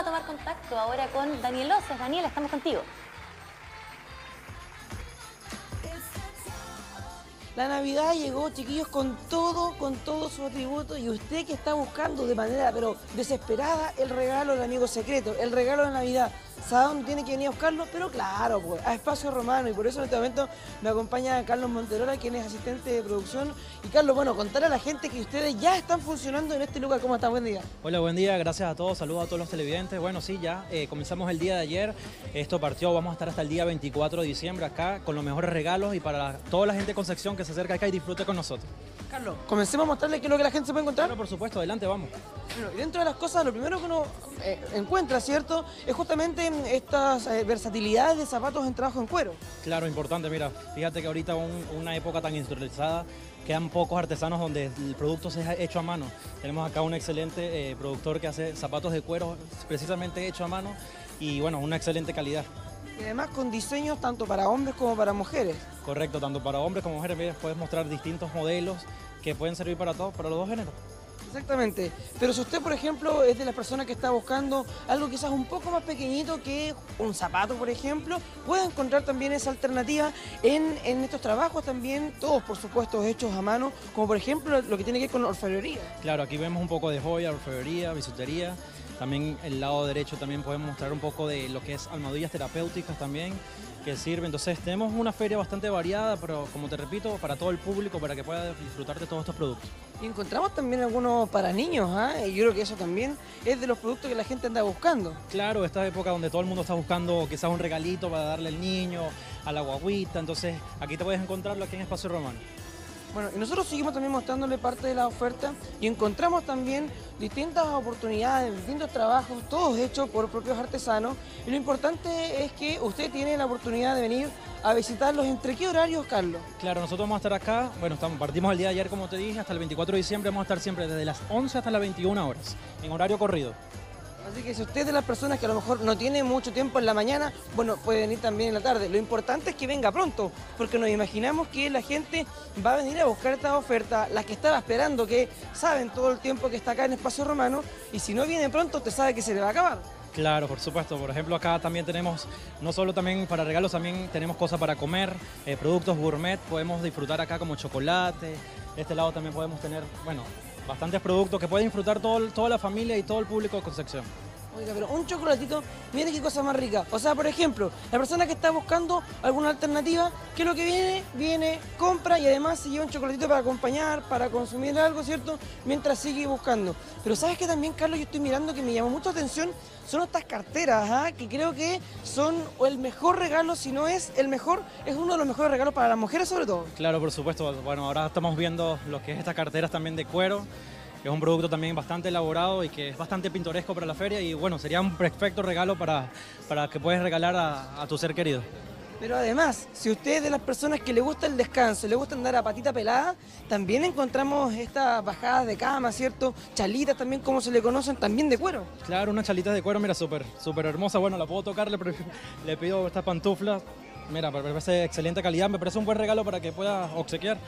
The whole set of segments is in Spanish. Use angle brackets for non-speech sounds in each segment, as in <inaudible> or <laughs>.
a tomar contacto ahora con Daniel Oces. Daniel, estamos contigo. La Navidad llegó, chiquillos, con todo, con todo su atributo y usted que está buscando de manera, pero desesperada, el regalo del amigo secreto, el regalo de Navidad. ¿Sabe dónde tiene que venir a buscarlo? Pero claro, pues, a Espacio Romano. Y por eso en este momento me acompaña Carlos Monterola, quien es asistente de producción. Y Carlos, bueno, contar a la gente que ustedes ya están funcionando en este lugar. ¿Cómo está? Buen día. Hola, buen día. Gracias a todos. Saludos a todos los televidentes. Bueno, sí, ya eh, comenzamos el día de ayer. Esto partió, vamos a estar hasta el día 24 de diciembre acá con los mejores regalos y para toda la gente de Concepción que se acerca acá y disfrute con nosotros. Carlos, comencemos a mostrarle qué es lo que la gente se puede encontrar. Bueno, por supuesto, adelante, vamos. Bueno, y dentro de las cosas, lo primero que uno eh, encuentra, ¿cierto? Es justamente estas eh, versatilidades de zapatos en trabajo en cuero. Claro, importante, mira, fíjate que ahorita un- una época tan industrializada, quedan pocos artesanos donde el producto se ha hecho a mano. Tenemos acá un excelente eh, productor que hace zapatos de cuero precisamente hecho a mano y bueno, una excelente calidad. Y además con diseños tanto para hombres como para mujeres. Correcto, tanto para hombres como mujeres, puedes mostrar distintos modelos que pueden servir para todos, para los dos géneros. Exactamente. Pero si usted, por ejemplo, es de las personas que está buscando algo quizás un poco más pequeñito que un zapato, por ejemplo, puede encontrar también esa alternativa en, en estos trabajos también, todos por supuesto hechos a mano, como por ejemplo lo que tiene que ver con orfebrería. Claro, aquí vemos un poco de joya, orfebrería, bisutería. También el lado derecho también podemos mostrar un poco de lo que es almohadillas terapéuticas también que sirven. Entonces tenemos una feria bastante variada, pero como te repito, para todo el público, para que pueda disfrutar de todos estos productos. Y encontramos también algunos para niños, ¿ah? y yo creo que eso también es de los productos que la gente anda buscando. Claro, esta época donde todo el mundo está buscando quizás un regalito para darle al niño, a la guaguita, entonces aquí te puedes encontrarlo aquí en Espacio Romano. Bueno, y nosotros seguimos también mostrándole parte de la oferta y encontramos también distintas oportunidades, distintos trabajos, todos hechos por propios artesanos. Y lo importante es que usted tiene la oportunidad de venir a visitarlos. ¿Entre qué horarios, Carlos? Claro, nosotros vamos a estar acá, bueno, estamos, partimos el día de ayer como te dije, hasta el 24 de diciembre vamos a estar siempre desde las 11 hasta las 21 horas, en horario corrido. Así que si usted es de las personas que a lo mejor no tiene mucho tiempo en la mañana, bueno, puede venir también en la tarde. Lo importante es que venga pronto, porque nos imaginamos que la gente va a venir a buscar esta oferta, las que estaba esperando, que saben todo el tiempo que está acá en Espacio Romano, y si no viene pronto, usted sabe que se le va a acabar. Claro, por supuesto. Por ejemplo, acá también tenemos, no solo también para regalos, también tenemos cosas para comer, eh, productos gourmet, podemos disfrutar acá como chocolate. Este lado también podemos tener, bueno, bastantes productos que puede disfrutar toda la familia y todo el público de Concepción. Oiga, pero un chocolatito, mire qué cosa más rica. O sea, por ejemplo, la persona que está buscando alguna alternativa, que lo que viene, viene, compra y además se lleva un chocolatito para acompañar, para consumir algo, ¿cierto? Mientras sigue buscando. Pero ¿sabes que también, Carlos? Yo estoy mirando que me llamó mucha atención, son estas carteras, ¿ah? que creo que son el mejor regalo, si no es el mejor, es uno de los mejores regalos para las mujeres sobre todo. Claro, por supuesto. Bueno, ahora estamos viendo lo que es estas carteras también de cuero. Es un producto también bastante elaborado y que es bastante pintoresco para la feria y bueno, sería un perfecto regalo para, para que puedes regalar a, a tu ser querido. Pero además, si usted es de las personas que le gusta el descanso, le gusta andar a patita pelada, también encontramos estas bajadas de cama, ¿cierto? Chalitas también, como se le conocen, también de cuero. Claro, unas chalitas de cuero, mira, súper súper hermosa. Bueno, la puedo tocar, le, <laughs> le pido estas pantuflas. Mira, me parece excelente calidad, me parece un buen regalo para que pueda obsequiar.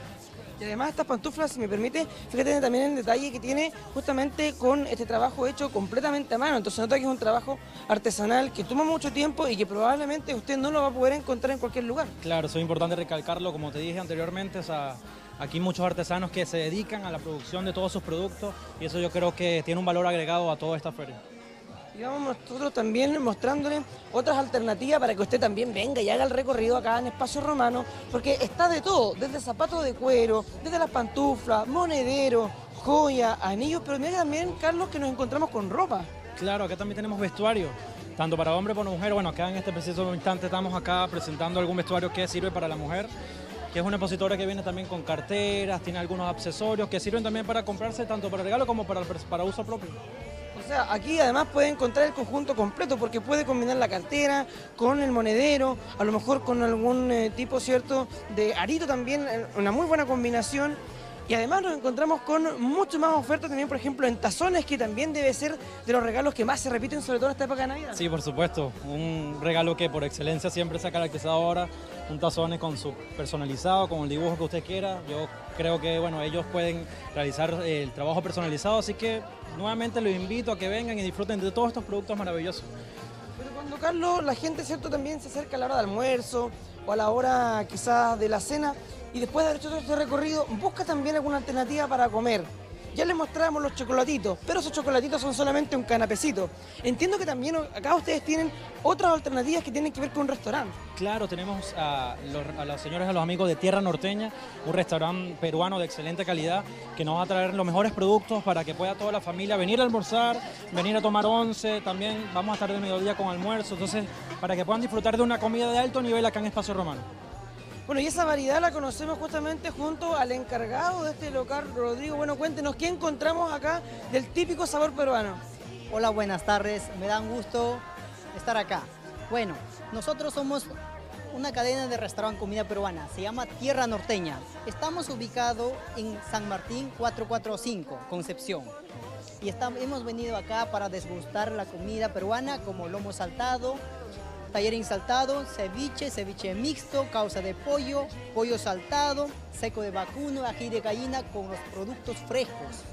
Y además estas pantuflas, si me permite, fíjate también el detalle que tiene justamente con este trabajo hecho completamente a mano. Entonces nota que es un trabajo artesanal que toma mucho tiempo y que probablemente usted no lo va a poder encontrar en cualquier lugar. Claro, eso es importante recalcarlo, como te dije anteriormente, o aquí muchos artesanos que se dedican a la producción de todos sus productos y eso yo creo que tiene un valor agregado a toda esta feria. Y vamos nosotros también mostrándole otras alternativas para que usted también venga y haga el recorrido acá en Espacio Romano, porque está de todo, desde zapatos de cuero, desde las pantuflas, monederos, joya, anillos, pero mira también, Carlos, que nos encontramos con ropa. Claro, acá también tenemos vestuario, tanto para hombre como para mujer. Bueno, acá en este preciso instante estamos acá presentando algún vestuario que sirve para la mujer, que es una expositora que viene también con carteras, tiene algunos accesorios que sirven también para comprarse tanto para regalo como para, para uso propio. O sea, aquí además puede encontrar el conjunto completo porque puede combinar la cartera con el monedero, a lo mejor con algún eh, tipo, ¿cierto?, de arito también, eh, una muy buena combinación. Y además nos encontramos con mucho más oferta también, por ejemplo, en tazones, que también debe ser de los regalos que más se repiten, sobre todo en esta época de Navidad. Sí, por supuesto. Un regalo que por excelencia siempre se ha caracterizado ahora. Un tazón con su personalizado, con el dibujo que usted quiera. Yo creo que bueno, ellos pueden realizar el trabajo personalizado, así que nuevamente los invito a que vengan y disfruten de todos estos productos maravillosos. Pero cuando Carlos, la gente cierto también se acerca a la hora de almuerzo o a la hora quizás de la cena y después de haber hecho todo este recorrido busca también alguna alternativa para comer. Ya les mostramos los chocolatitos, pero esos chocolatitos son solamente un canapecito. Entiendo que también acá ustedes tienen otras alternativas que tienen que ver con un restaurante. Claro, tenemos a los, a los señores, a los amigos de Tierra Norteña, un restaurante peruano de excelente calidad que nos va a traer los mejores productos para que pueda toda la familia venir a almorzar, venir a tomar once, también vamos a estar de mediodía con almuerzo, entonces para que puedan disfrutar de una comida de alto nivel acá en Espacio Romano. Bueno, y esa variedad la conocemos justamente junto al encargado de este local, Rodrigo. Bueno, cuéntenos, ¿qué encontramos acá del típico sabor peruano? Hola, buenas tardes. Me da un gusto estar acá. Bueno, nosotros somos una cadena de restaurante comida peruana. Se llama Tierra Norteña. Estamos ubicados en San Martín 445, Concepción. Y hemos venido acá para desgustar la comida peruana como lomo saltado, taller saltado, ceviche, ceviche mixto, causa de pollo, pollo saltado, seco de vacuno, ají de gallina con los productos frescos.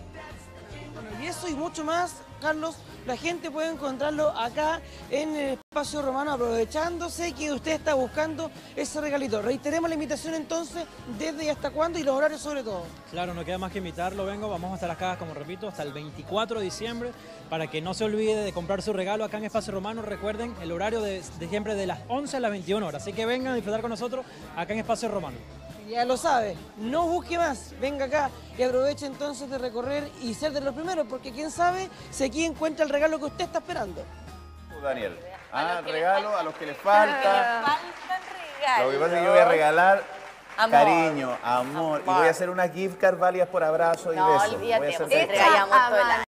Y eso y mucho más, Carlos, la gente puede encontrarlo acá en el espacio romano, aprovechándose que usted está buscando ese regalito. Reiteremos la invitación entonces, desde hasta cuándo y los horarios sobre todo. Claro, no queda más que invitarlo, vengo, vamos a estar acá, como repito, hasta el 24 de diciembre, para que no se olvide de comprar su regalo acá en Espacio Romano. Recuerden el horario de, de siempre de las 11 a las 21 horas, así que vengan a disfrutar con nosotros acá en Espacio Romano ya lo sabe, no busque más, venga acá y aproveche entonces de recorrer y ser de los primeros, porque quién sabe si aquí encuentra el regalo que usted está esperando. Daniel, ah, regalo a los que les falta. Faltan regalos. Lo que pasa es que yo voy a regalar cariño, amor, y voy a hacer unas gift cards válidas por abrazo y No, besos. Voy a olvídate, hacer